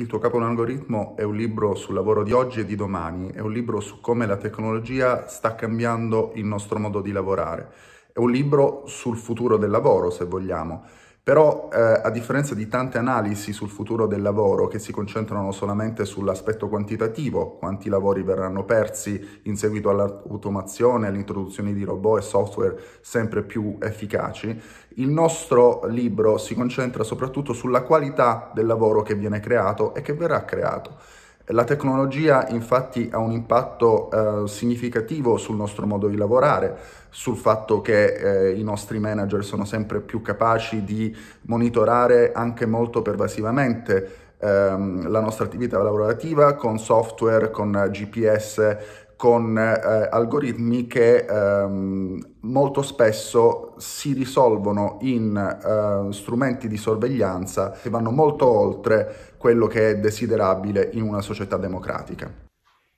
Il tuo capo un algoritmo è un libro sul lavoro di oggi e di domani, è un libro su come la tecnologia sta cambiando il nostro modo di lavorare, è un libro sul futuro del lavoro, se vogliamo. Però eh, a differenza di tante analisi sul futuro del lavoro che si concentrano solamente sull'aspetto quantitativo, quanti lavori verranno persi in seguito all'automazione, all'introduzione di robot e software sempre più efficaci, il nostro libro si concentra soprattutto sulla qualità del lavoro che viene creato e che verrà creato. La tecnologia infatti ha un impatto eh, significativo sul nostro modo di lavorare, sul fatto che eh, i nostri manager sono sempre più capaci di monitorare anche molto pervasivamente ehm, la nostra attività lavorativa con software, con GPS, con eh, algoritmi che ehm, molto spesso si risolvono in eh, strumenti di sorveglianza che vanno molto oltre quello che è desiderabile in una società democratica.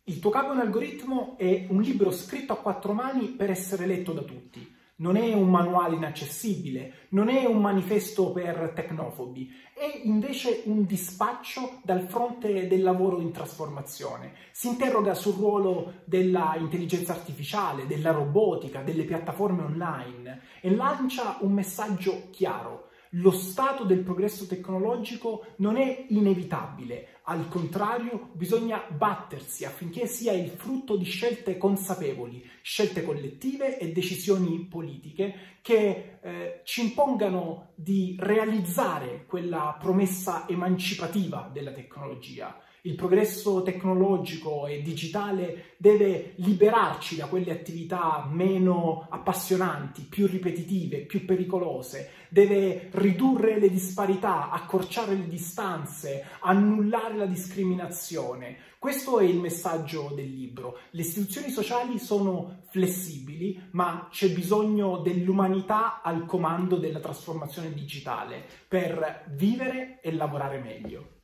Il tuo capo è un algoritmo è un libro scritto a quattro mani per essere letto da tutti non è un manuale inaccessibile, non è un manifesto per tecnofobi, è invece un dispaccio dal fronte del lavoro in trasformazione. Si interroga sul ruolo dell'intelligenza artificiale, della robotica, delle piattaforme online e lancia un messaggio chiaro lo stato del progresso tecnologico non è inevitabile, al contrario bisogna battersi affinché sia il frutto di scelte consapevoli, scelte collettive e decisioni politiche che eh, ci impongano di realizzare quella promessa emancipativa della tecnologia il progresso tecnologico e digitale deve liberarci da quelle attività meno appassionanti, più ripetitive, più pericolose, deve ridurre le disparità, accorciare le distanze, annullare la discriminazione. Questo è il messaggio del libro. Le istituzioni sociali sono flessibili, ma c'è bisogno dell'umanità al comando della trasformazione digitale per vivere e lavorare meglio.